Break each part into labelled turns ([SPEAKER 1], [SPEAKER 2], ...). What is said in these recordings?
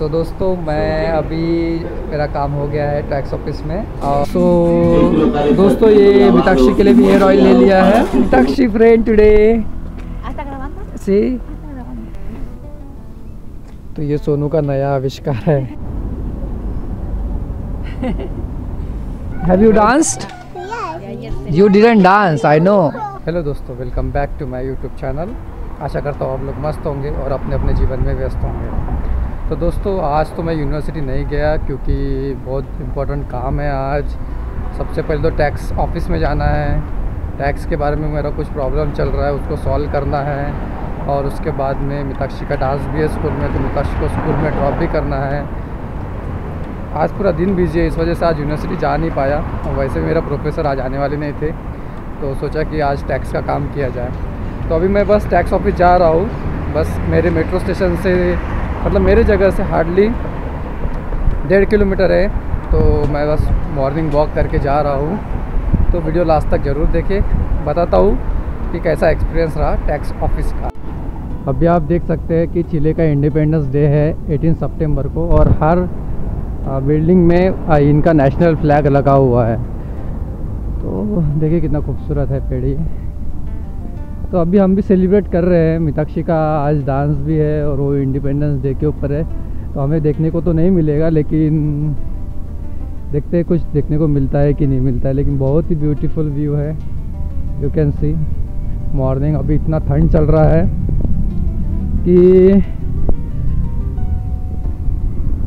[SPEAKER 1] सो so, दोस्तों मैं अभी मेरा काम हो गया है टैक्स ऑफ़िस में। और सो दोस्तों ये मिताक्षी के लिए भी हेयर ऑयल ले लिया है। मिताक्षी फ्रेंड टुडे सी तो ये सोनू का नया आविष्कार है। Have you danced you didn't dance I know hello दोस्तों welcome back to my YouTube channel आशा करता हूँ आप लोग मस्त होंगे और अपने अपने जीवन में व्यस्त होंगे। तो दोस्तों, आज तो मैं यूनिवर्सिटी नहीं गया क्योंकि बहुत इम्पोर्टेंट काम है आज। सबसे पहले तो टैक्स ऑफ़िस में जाना है। टैक्स के बारे में मेरा कुछ प्रॉब्लम चल रहा है, उसको सॉल्व करना है। और उसके बाद में मिताक्षी का डांस भी है स्कूल में तो मिताक्षी को स्कूल में ड्रॉप भी करना है। आज पूरा दिन बिज़ी है, इस वजह से आज यूनिवर्सिटी जा नहीं पाया। और वैसे भी मेरा प्रोफेसर आज आने वाले नहीं थे तो सोचा कि आज टैक्स का काम किया जाए। तो अभी मैं बस टैक्स ऑफ़िस जा रहा हूँ। बस मेरे मेट्रो स्टेशन से मतलब मेरे जगह से हार्डली डेढ़ किलोमीटर है तो मैं बस मॉर्निंग वॉक करके जा रहा हूँ। तो वीडियो लास्ट तक ज़रूर देखे। बताता हूँ कि कैसा एक्सपीरियंस रहा टैक्स ऑफ़िस का। अभी आप देख सकते हैं कि चिले का इंडिपेंडेंस डे है 18 सितंबर को और हर बिल्डिंग में इनका नेशनल फ्लैग लगा हुआ है। तो देखिए कितना खूबसूरत है पेड़ तो अभी हम भी सेलिब्रेट कर रहे हैं। मिताक्षी का आज डांस भी है और वो इंडिपेंडेंस डे के ऊपर है। तो हमें देखने को तो नहीं मिलेगा, लेकिन देखते हैं कुछ देखने को मिलता है कि नहीं मिलता है। लेकिन बहुत ही ब्यूटीफुल व्यू है। यू कैन सी मॉर्निंग अभी इतना ठंड चल रहा है कि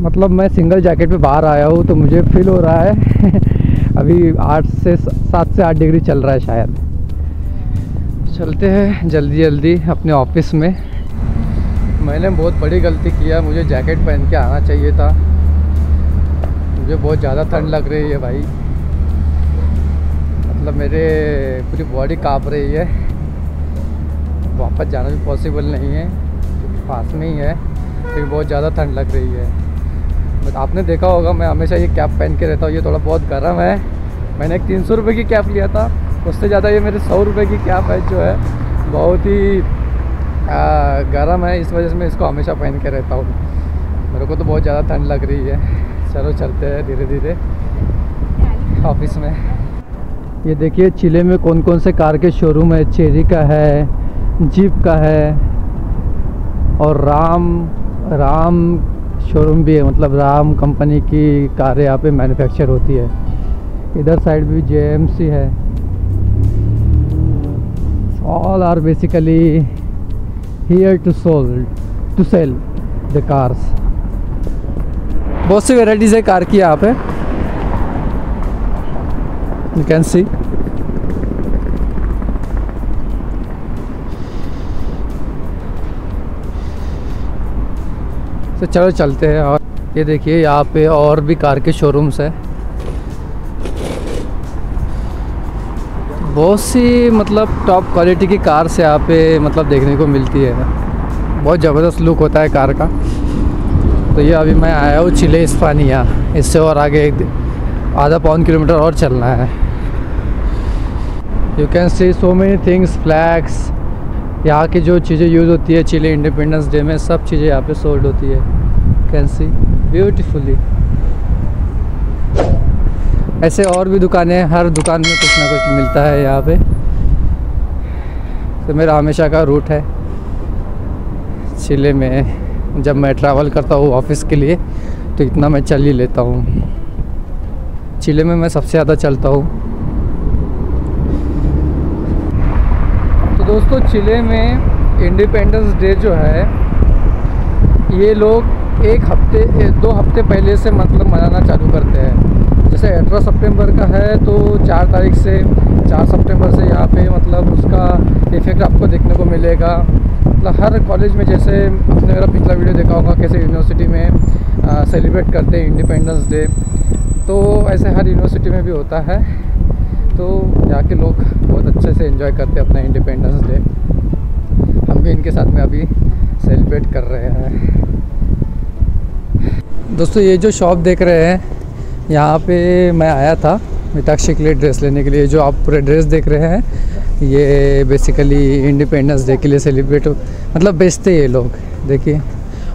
[SPEAKER 1] मतलब मैं सिंगल जैकेट में बाहर आया हूँ तो मुझे फील हो रहा है। अभी आठ से सात से आठ डिग्री चल रहा है शायद। चलते हैं जल्दी जल्दी अपने ऑफ़िस में। मैंने बहुत बड़ी गलती किया मुझे जैकेट पहन के आना चाहिए था। मुझे बहुत ज़्यादा ठंड लग रही है भाई। मतलब मेरे पूरी बॉडी काँप रही है। वापस जाना भी पॉसिबल नहीं है क्योंकि पास में ही है लेकिन बहुत ज़्यादा ठंड लग रही है। बट आपने देखा होगा, मैं हमेशा ये कैप पहन के रहता हूँ, ये थोड़ा बहुत गर्म है। मैंने एक तीन सौ रुपये की कैप लिया था। उससे ज़्यादा ये मेरे सौ रुपये की कैप है जो है, बहुत ही गर्म है। इस वजह से मैं इसको हमेशा पहन के रहता हूँ। मेरे को तो बहुत ज़्यादा ठंड लग रही है। चलो चलते हैं धीरे धीरे ऑफ़िस में। ये देखिए, चिले में कौन कौन से कार के शोरूम है? चेरी का है, जीप का है और राम राम शोरूम भी है। मतलब राम कंपनी की कारें यहाँ पे मैन्युफैक्चर होती है। इधर साइड भी जे है। All are basically here to sold, to sell the cars. बहुत सी वेराइटीज़ है कार की यहाँ पे। यू कैन सी तो चलो चलते हैं और ये देखिए यहाँ पे और भी कार के शोरूम्स है। बहुत सी मतलब टॉप क्वालिटी की कार से यहाँ पे मतलब देखने को मिलती है। बहुत ज़बरदस्त लुक होता है कार का। तो ये अभी मैं आया हूँ चिले, इस्पानिया। इससे और आगे एक आधा पौन किलोमीटर और चलना है। You can see so many things flags यहाँ की जो चीज़ें यूज़ होती है, चिले इंडिपेंडेंस डे में, सब चीज़ें यहाँ पे सोल्ड होती है। कैन सी ब्यूटीफुली ऐसे और भी दुकानें हैं, हर दुकान में कुछ ना कुछ मिलता है यहाँ पे। तो मेरा हमेशा का रूट है। चिले में जब मैं ट्रैवल करता हूँ ऑफ़िस के लिए तो इतना मैं चल ही लेता हूँ। चिले में मैं सबसे ज़्यादा चलता हूँ। तो दोस्तों, चिले में इंडिपेंडेंस डे जो है, ये लोग एक हफ़्ते, दो हफ़्ते पहले से मतलब मनाना चालू करते हैं। जैसे अठारह सितंबर का है तो चार तारीख से, चार सितंबर से यहाँ पे मतलब उसका इफ़ेक्ट आपको देखने को मिलेगा। मतलब हर कॉलेज में जैसे आपने मेरा पिछला वीडियो देखा होगा, कैसे यूनिवर्सिटी में सेलिब्रेट करते हैं इंडिपेंडेंस डे तो ऐसे हर यूनिवर्सिटी में भी होता है। तो यहाँ के लोग बहुत अच्छे से इन्जॉय करते हैं अपना इंडिपेंडेंस डे हम भी इनके साथ में अभी सेलिब्रेट कर रहे हैं। दोस्तों, ये जो शॉप देख रहे हैं यहाँ पे मैं आया था मिताक्षी के लिए ड्रेस लेने के लिए, जो आप पूरे ड्रेस देख रहे हैं, ये बेसिकली इंडिपेंडेंस डे के लिए सेलिब्रेट मतलब बेचते ये लोग, देखिए।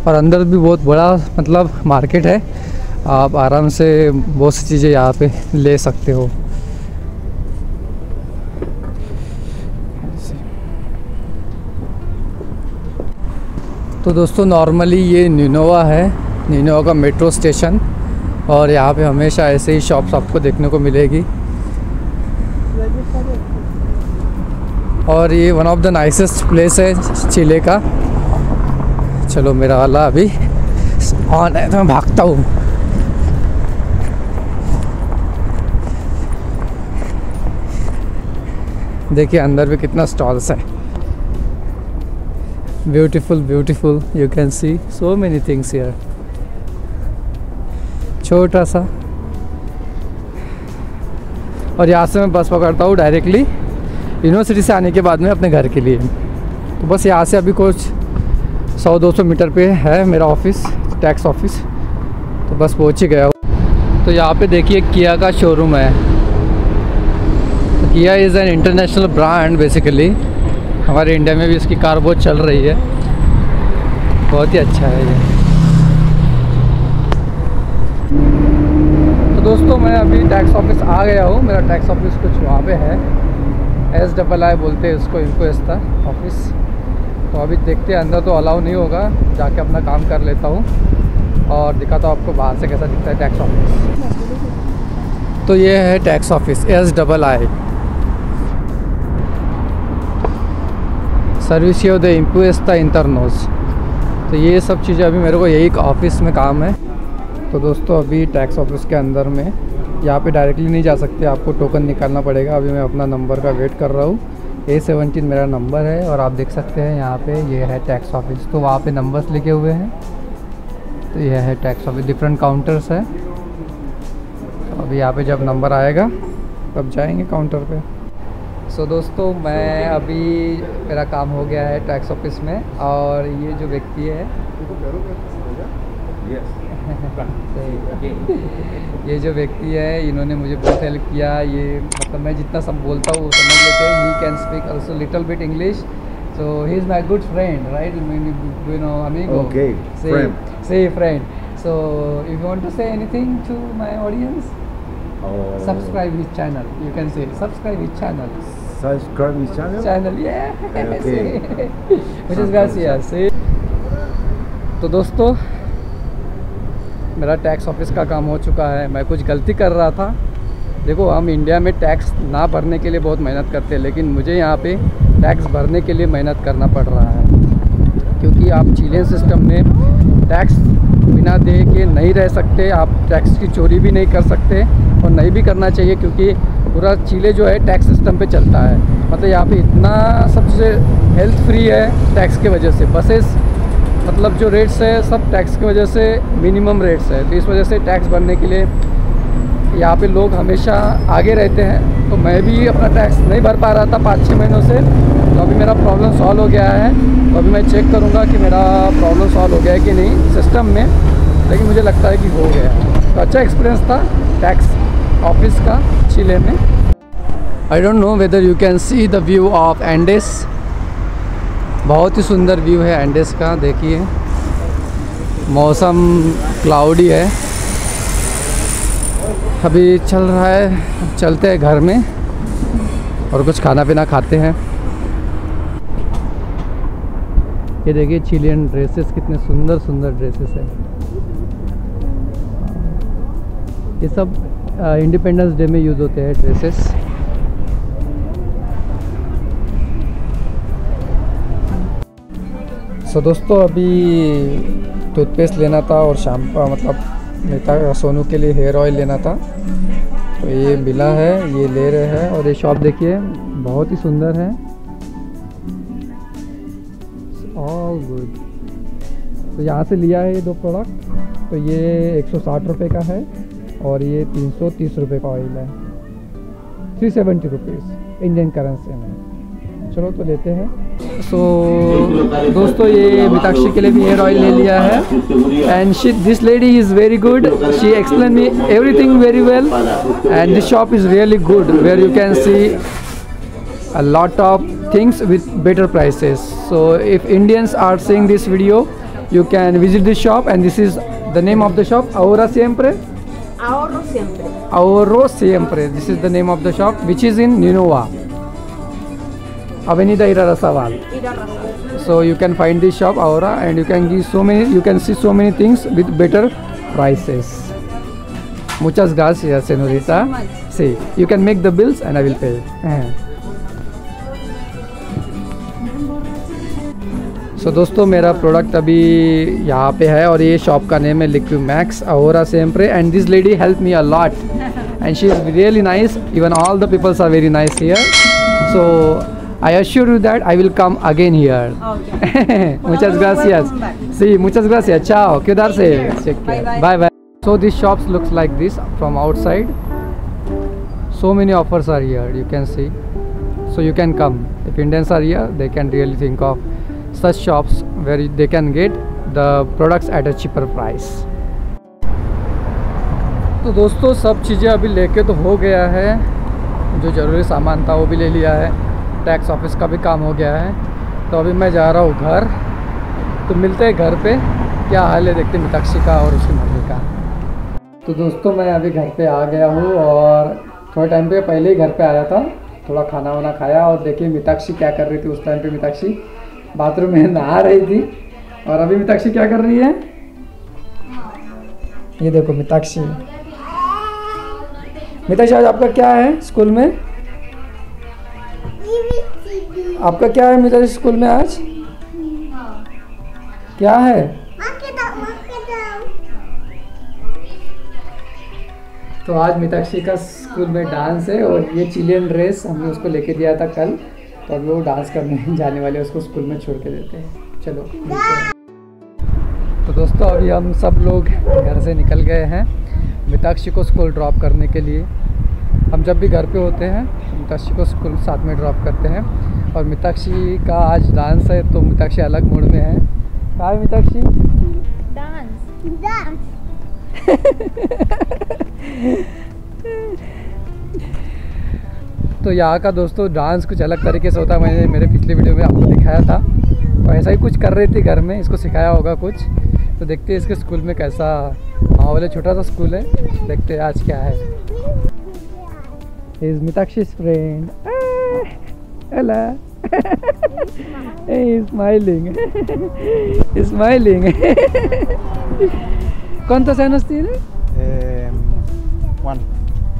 [SPEAKER 1] और अंदर भी बहुत बड़ा मतलब मार्केट है, आप आराम से बहुत सी चीज़ें यहाँ पे ले सकते हो। तो दोस्तों नॉर्मली ये निनोवा है निनोवा का मेट्रो स्टेशन और यहाँ पे हमेशा ऐसे ही शॉप्स आपको देखने को मिलेगी। और ये one of the nicest place है चिले का। चलो मेरा वाला अभी ऑन है तो मैं भागता हूँ। देखिए अंदर भी कितना स्टॉल्स है। Beautiful beautiful you can see so many things here छोटा सा। और यहाँ से मैं बस पकड़ता हूँ डायरेक्टली यूनिवर्सिटी से आने के बाद में अपने घर के लिए। तो बस यहाँ से अभी कुछ 100-200 मीटर पे है मेरा ऑफ़िस टैक्स ऑफ़िस तो बस पहुँच ही गया हूँ। तो यहाँ पे देखिए किया का शोरूम है। तो Kia is an international brand basically हमारे इंडिया में भी इसकी कार बहुत चल रही है। बहुत ही अच्छा है ये। तो दोस्तों, मैं अभी टैक्स ऑफ़िस आ गया हूँ। मेरा टैक्स ऑफ़िस कुछ वहाँ पे है। एस डबल आई बोलते हैं इसको, इनको था ऑफ़िस तो अभी देखते हैं, अंदर तो अलाउ नहीं होगा। जाके अपना काम कर लेता हूँ। और दिखाता हूँ आपको बाहर से कैसा दिखता है टैक्स ऑफ़िस तो ये है tax office S double I सर्विसियो द इम्पुएस्ता इंटरनोज तो ये सब चीज़ें अभी मेरे को यही ऑफ़िस में काम है। तो दोस्तों अभी टैक्स ऑफ़िस के अंदर में यहाँ पे डायरेक्टली नहीं जा सकते आपको टोकन निकालना पड़ेगा। अभी मैं अपना नंबर का वेट कर रहा हूँ। ए सेवनटीन मेरा नंबर है और आप देख सकते हैं यहाँ पे ये है टैक्स ऑफ़िस तो वहाँ पे नंबर्स लिखे हुए हैं। तो ये है टैक्स ऑफ़िस डिफरेंट काउंटर्स है। तो अभी यहाँ पे जब नंबर आएगा तब जाएँगे काउंटर पे। सो so, दोस्तों मैं अभी मेरा काम हो गया है टैक्स ऑफ़िस में और ये जो व्यक्ति है ये जो व्यक्ति है इन्होंने मुझे बहुत हेल्प किया। ये मतलब मैं जितना सब बोलता हूँ वो समझ लेते हैं। He can speak also little bit English so he is my good friend right no
[SPEAKER 2] अमी
[SPEAKER 1] say
[SPEAKER 2] friend
[SPEAKER 1] so if you to say anything to my audience subscribe his channel you can say subscribe his channel तो दोस्तों मेरा tax office का काम हो चुका है, मैं कुछ गलती कर रहा था। देखो, हम इंडिया में टैक्स ना भरने के लिए बहुत मेहनत करते हैं, लेकिन मुझे यहाँ पे टैक्स भरने के लिए मेहनत करना पड़ रहा है। क्योंकि आप चिलियन सिस्टम में टैक्स बिना दे के नहीं रह सकते, आप टैक्स की चोरी भी नहीं कर सकते और नहीं भी करना चाहिए, क्योंकि पूरा चीले जो है टैक्स सिस्टम पे चलता है। मतलब यहाँ पे इतना सबसे हेल्थ फ्री है टैक्स के वजह से। बसेस मतलब जो रेट्स है, सब टैक्स की वजह से मिनिमम रेट्स है। तो इस वजह से टैक्स भरने के लिए यहाँ पे लोग हमेशा आगे रहते हैं। तो मैं भी अपना टैक्स नहीं भर पा रहा था पाँच छः महीनों से। तो अभी मेरा प्रॉब्लम सॉल्व हो गया है। तो अभी मैं चेक करूँगा कि मेरा प्रॉब्लम सॉल्व हो गया है कि नहीं सिस्टम में। लेकिन मुझे लगता है कि हो गया तो अच्छा एक्सपीरियंस था टैक्स ऑफ़िस का चिले में। I don't know whether you can see the view of Andes बहुत ही सुंदर व्यू है एंडेस का, देखिए। मौसम क्लाउडी है। अभी चल रहा है, चलते हैं घर में और कुछ खाना पीना खाते हैं। ये देखिए चिलियन ड्रेसेस कितने सुंदर सुंदर ड्रेसेस है। ये सब इंडिपेंडेंस डे में यूज़ होते हैं ड्रेसेस सो so, दोस्तों अभी टूथपेस्ट लेना था और शैम्पू मतलब नेता सोनू के लिए हेयर ऑयल लेना था। तो ये मिला है ये ले रहे हैं और ये शॉप देखिए बहुत ही सुंदर है। ऑल गुड तो यहाँ से लिया है ये दो प्रोडक्ट तो ये एक सौ का है और ये तीन सौ का ऑयल है। Three seventy rupees Indian currency में। चलो तो लेते हैं। सो दोस्तों ये मिताक्षी के लिए भी हेयर ऑयल ले लिया है and she this lady is very good she explain me everything very well and this shop is really good where you can see a lot of things with better prices so if Indians are seeing this video you can visit this shop and this is the name of the shop Auro Siempre
[SPEAKER 3] Auro Siempre.
[SPEAKER 1] Auro Siempre. This is the name of the shop, which is in Ninova. Yeah. Avenida Irarasabal
[SPEAKER 3] Ir
[SPEAKER 1] so you can find this shop ahora and you can give so many you can see so many things with better prices muchas gracias señorita see you can make the bills and i will pay so so, दोस्तों मेरा product अभी यहाँ पे है और ये shop का name है Liquid Max Ahora Siempre and this lady help me a lot and she is really nice even all the peoples are very nice here so I assure you that I will come again here.
[SPEAKER 3] Okay.
[SPEAKER 1] muchas gracias. Sí, muchas gracias. Chao. Cuidarse.
[SPEAKER 3] Take care. Bye-bye.
[SPEAKER 1] Bye bye. So this shops looks like this from outside. So many offers are here. You can see. So you can come. If Indians are here, they can really think of such shops where they can get the products at a cheaper price. तो दोस्तों सब चीज़ें अभी लेके तो हो गया है जो ज़रूरी सामान था वो भी ले लिया है टैक्स ऑफ़िस का भी काम हो गया है। तो अभी मैं जा रहा हूँ घर। तो मिलते हैं घर पे। क्या हाल है देखते मिताक्षी का और उसकी मम्मी का। तो दोस्तों, मैं अभी घर पे आ गया हूँ और थोड़े टाइम पे पहले ही घर पे आया था। थोड़ा खाना वाना खाया और देखिए मिताक्षी क्या कर रही थी उस टाइम पे। मिताक्षी बाथरूम में नहा रही थी। और अभी मीनाक्षी क्या कर रही है? ये देखो मीनाक्षी मिताक्षी, आज आपका क्या है? स्कूल में? आपका क्या है मीनाक्षी स्कूल में आज? क्या है? तो आज मीनाक्षी का स्कूल में डांस है और ये चिलियन ड्रेस हमने उसको लेके दिया था कल। तो अभी वो डांस करने जाने वाले उसको स्कूल में छोड़ के देते हैं। चलो तो दोस्तों, अभी हम सब लोग घर से निकल गए हैं मीनाक्षी को स्कूल ड्रॉप करने के लिए। हम जब भी घर पे होते हैं मीनाक्षी को स्कूल साथ में ड्रॉप करते हैं। और मीनाक्षी का आज डांस है तो मीनाक्षी अलग मूड में है। कहा है डांस
[SPEAKER 3] डांस
[SPEAKER 1] तो यहाँ का दोस्तों, डांस कुछ अलग तरीके से होता है। मैंने मेरे पिछले वीडियो में आपको दिखाया था। तो ऐसा ही कुछ कर रही थी घर में, इसको सिखाया होगा कुछ। तो देखते हैं इसके स्कूल में कैसा माहौल है। छोटा सा स्कूल है, देखते हैं आज क्या है। He's Mitakshi's friend. Ah, hello. he's smiling. he's smiling. ¿Cuántos años tiene?
[SPEAKER 2] Um, one.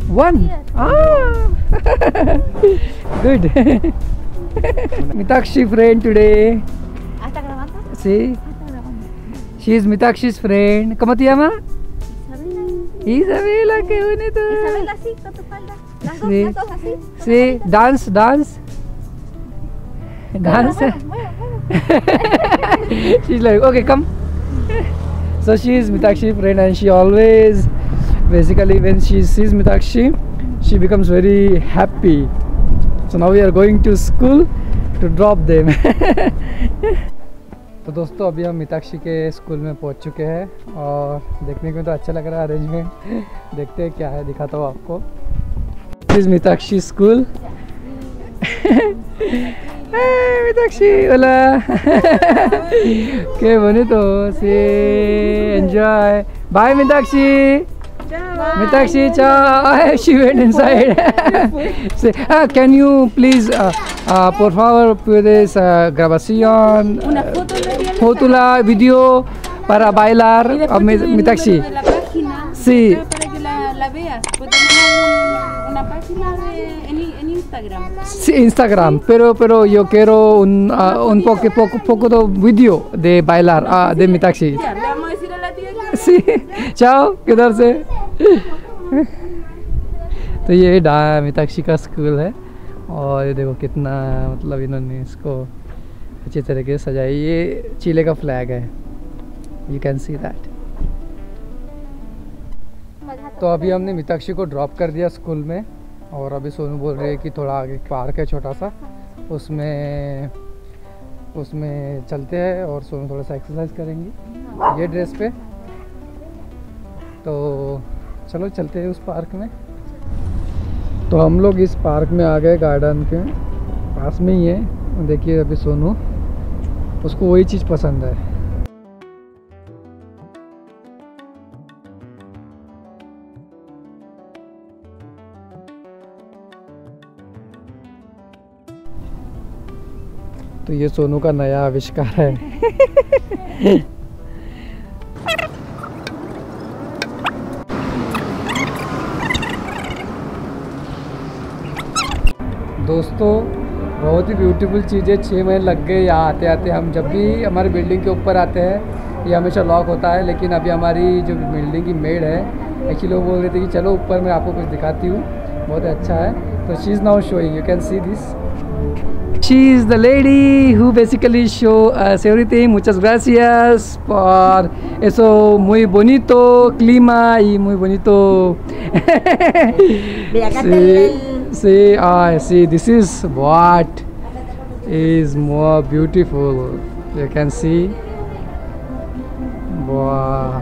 [SPEAKER 1] One? Ah! Good. Mitakshi friend today. See.
[SPEAKER 3] grabando? Sí.
[SPEAKER 1] She is Mitakshi's friend. ¿Cómo te llama?
[SPEAKER 3] Isabela.
[SPEAKER 1] Isabela, qué bonito.
[SPEAKER 3] Isabela, sí, con tu falda.
[SPEAKER 1] Sí. Sí, dance, dance. Dance. She's like, okay, come. So she is Mitakshi's friend, and she always, basically, when she sees Mitakshi, she becomes very happy. So now we are going to school to drop them. तो दोस्तों अभी हम मिताक्षी के school में पहुँच चुके हैं और देखने में तो अच्छा लग रहा है अरेंजमेंट देखते हैं क्या है दिखाता हूँ आपको is Mitakshi school Mitakshi hola qué bonito sí enjoy bye mitakshi Mitakshi, ciao. She went inside. Say, ah, can you please, uh, uh, por favor, puedes uh, grabación,
[SPEAKER 3] Una foto la
[SPEAKER 1] video para bailar
[SPEAKER 3] el
[SPEAKER 1] Mitakshi. Sí.
[SPEAKER 3] para que la, la veas. En, en Instagram.
[SPEAKER 1] Sí, Instagram, pero pero yo quiero un uh, un poco poco poco de video de bailar ah, de Mitakshi.
[SPEAKER 3] Ya, le vamos a decir a la tía que
[SPEAKER 1] Sí, chao, किधर से तो ये मिताक्षी का school है और ये देखो कितना मतलब इन्होंने इसको अच्छी तरीके से सजाया ये चीले का फ्लैग है यू कैन सी दैट तो अभी हमने मिताक्षी को ड्रॉप कर दिया स्कूल में और अभी सोनू बोल रही है कि थोड़ा आगे पार्क है छोटा सा। उसमें उसमें चलते हैं और सोनू थोड़ा सा एक्सरसाइज करेंगी। ये ड्रेस पे। तो चलो चलते हैं उस पार्क में। तो हम लोग इस पार्क में आ गए गार्डन के पास में ही है। देखिए अभी सोनू, उसको वही चीज़ पसंद है। तो ये सोनू का नया आविष्कार है। दोस्तों, बहुत ही ब्यूटीफुल चीज़ छः महीने लग गए यहाँ आते आते। हम जब भी हमारी बिल्डिंग के ऊपर आते हैं, ये हमेशा लॉक होता है, लेकिन अभी हमारी जो बिल्डिंग की मेड है एक्चुअली वो बोल रही थी कि चलो ऊपर मैं आपको कुछ दिखाती हूँ, बहुत अच्छा है। तो she is now showing you can see this She is the lady who basically show us everything. Muchas gracias por eso muy bonito clima y muy bonito.
[SPEAKER 4] Mira, acá está
[SPEAKER 1] sí, sí, ah, sí. This is what is more beautiful. You can see. Wow.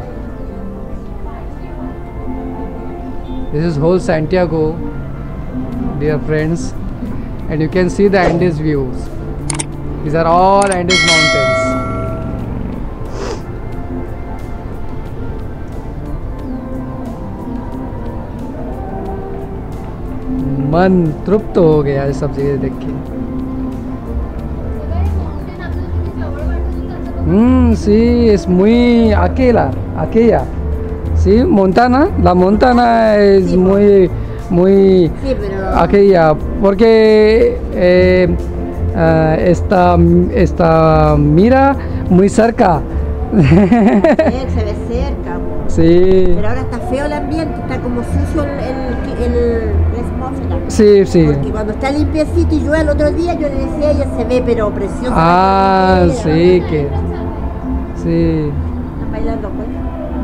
[SPEAKER 1] This is whole Santiago, dear friends, and you can see the Andes views. These are all Andes mountains. मन तृप्त हो गया ये सब जगह देख के Mm, sí, es muy aquella, aquella. Sí, Montana, la Montana es muy, muy
[SPEAKER 4] Sí, pero
[SPEAKER 1] aquella, porque eh, ah, está, está mira muy cerca.
[SPEAKER 4] se ve cerca.
[SPEAKER 1] sí,
[SPEAKER 4] Pero ahora está feo el ambiente, está como sucio el, el, el-
[SPEAKER 1] sí, sí.
[SPEAKER 4] Porque cuando está limpiecito y llueve el otro día, yo le decía ella, se ve pero precioso.
[SPEAKER 1] Ah, sí, que sí.
[SPEAKER 4] Están bailando pues.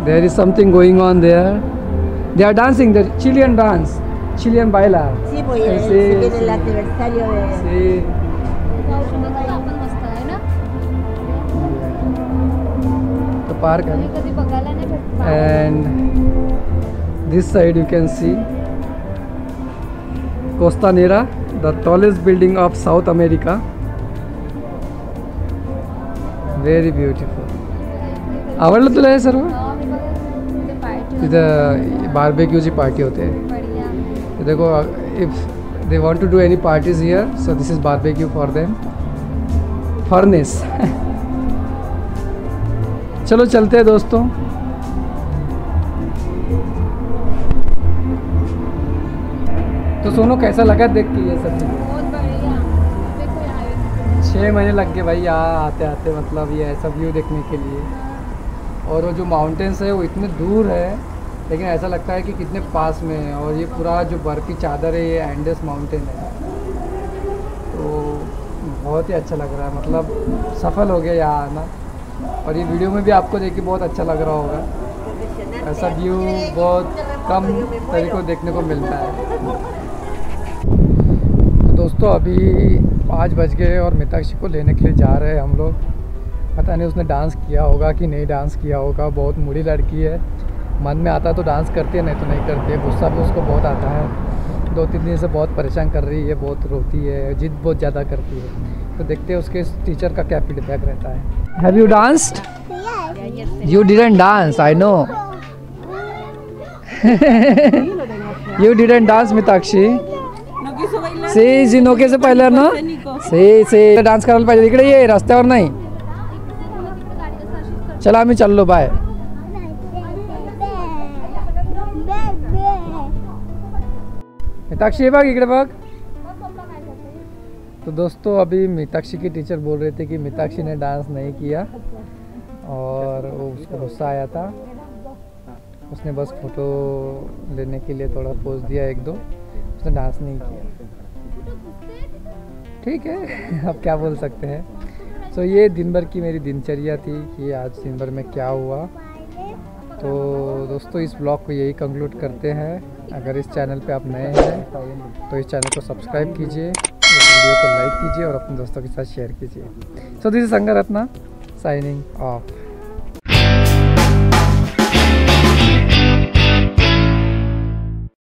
[SPEAKER 1] There is something going on there. They are dancing, the Chilean dance, Chilean baila.
[SPEAKER 4] Sí, pues
[SPEAKER 1] Eh,
[SPEAKER 4] eh,
[SPEAKER 1] sí,
[SPEAKER 4] viene
[SPEAKER 1] sí.
[SPEAKER 4] el aniversario de...
[SPEAKER 1] Sí. The park and, and this side you can see Costanera, the tallest building of South America. Very beautiful. आवडलं तुला हे सर्व तिथं बार्बेक्यूची party होते तो देखो if they want to do any parties here so this is barbecue for them furnace चलो चलते हैं दोस्तों। तो सोनो कैसा लगा देख के ये सब चीज़ें? छः महीने लग गए भाई यहाँ आते आते मतलब ये ऐसा व्यू देखने के लिए। और वो जो माउंटेन्स है वो इतने दूर है। लेकिन ऐसा लगता है कि कितने पास में है और ये पूरा जो बर्फ़ चादर है, ये एंडस माउंटेन है। तो बहुत ही अच्छा लग रहा है मतलब सफल हो गया यहाँ आना। और ये वीडियो में भी आपको देख के बहुत अच्छा लग रहा होगा। ऐसा व्यू बहुत कम तरीकों देखने को मिलता है। तो दोस्तों, अभी पाँच बज गए और मिताक्षी को लेने के लिए जा रहे हैं हम लोग। पता नहीं उसने डांस किया होगा कि नहीं डांस किया होगा। बहुत मुड़ी लड़की है। मन में आता है तो डांस करती है नहीं तो नहीं करती है। गुस्सा भी उसको बहुत आता है। दो तीन दिन से बहुत परेशान कर रही है बहुत रोती है जिद बहुत ज़्यादा करती है। तो देखते हैं उसके टीचर का क्या फीडबैक रहता है। Have you danced you didn't dance I know you
[SPEAKER 3] didn't dance Mitakshi.
[SPEAKER 1] सी जी नोकेचं पाहिलं ना। सी सी डान्स करायला पाहिजे इकडे ये रस्त्यावर नाही। चला आम्ही चाललो बाय मिताक्षी बघ इकडे बघ तो दोस्तों अभी मिताक्षी की टीचर बोल रहे थे कि मिताक्षी ने डांस नहीं किया और वो उसको गुस्सा आया था। उसने बस फ़ोटो लेने के लिए थोड़ा पोज दिया एक दो। उसने डांस नहीं किया। ठीक है अब क्या बोल सकते हैं। सो ये दिन भर की मेरी दिनचर्या थी कि आज दिन भर में क्या हुआ। तो दोस्तों इस ब्लॉग को यही कंक्लूड करते हैं। अगर इस चैनल पे आप नए हैं तो इस चैनल को सब्सक्राइब कीजिए, इस वीडियो को लाइक कीजिए और अपने दोस्तों के साथ शेयर कीजिए। So this is Sangratna signing off